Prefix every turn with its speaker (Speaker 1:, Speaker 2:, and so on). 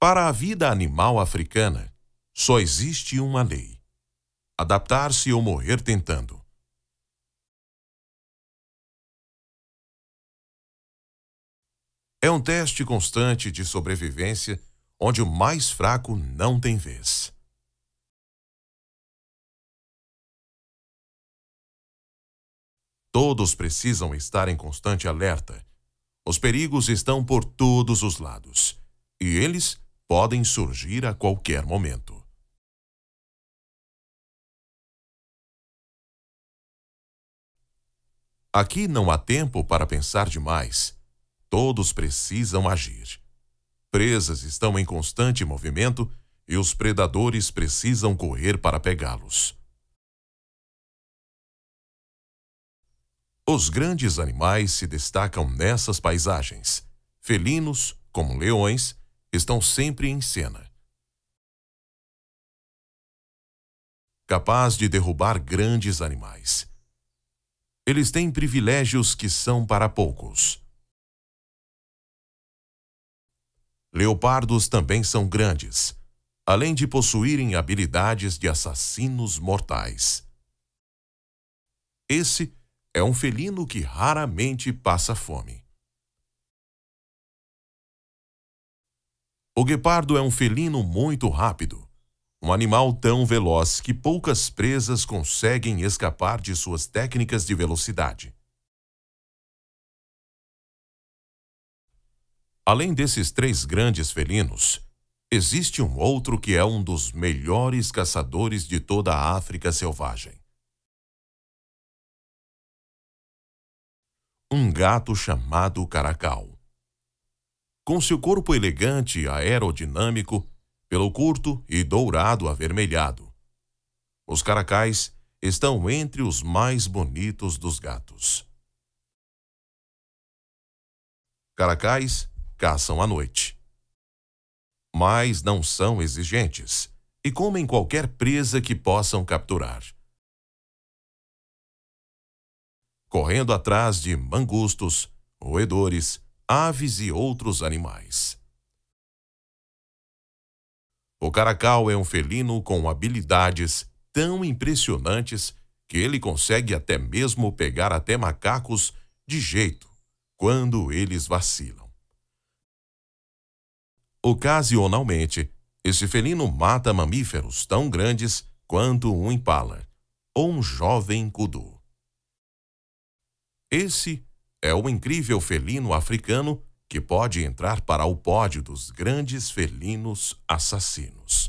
Speaker 1: Para a vida animal africana, só existe uma lei: adaptar-se ou morrer tentando. É um teste constante de sobrevivência onde o mais fraco não tem vez. Todos precisam estar em constante alerta. Os perigos estão por todos os lados e eles podem surgir a qualquer momento. Aqui não há tempo para pensar demais. Todos precisam agir. Presas estão em constante movimento e os predadores precisam correr para pegá-los. Os grandes animais se destacam nessas paisagens. Felinos, como leões, estão sempre em cena. Capaz de derrubar grandes animais. Eles têm privilégios que são para poucos. Leopardos também são grandes, além de possuírem habilidades de assassinos mortais. Esse é um felino que raramente passa fome. O guepardo é um felino muito rápido, um animal tão veloz que poucas presas conseguem escapar de suas técnicas de velocidade. Além desses três grandes felinos, existe um outro que é um dos melhores caçadores de toda a África selvagem. Um gato chamado caracal com seu corpo elegante e aerodinâmico, pelo curto e dourado avermelhado. Os caracais estão entre os mais bonitos dos gatos. Caracais caçam à noite. Mas não são exigentes e comem qualquer presa que possam capturar. Correndo atrás de mangustos, roedores, aves e outros animais. O caracal é um felino com habilidades tão impressionantes que ele consegue até mesmo pegar até macacos de jeito quando eles vacilam. Ocasionalmente, esse felino mata mamíferos tão grandes quanto um impala ou um jovem kudu. Esse é o incrível felino africano que pode entrar para o pódio dos grandes felinos assassinos.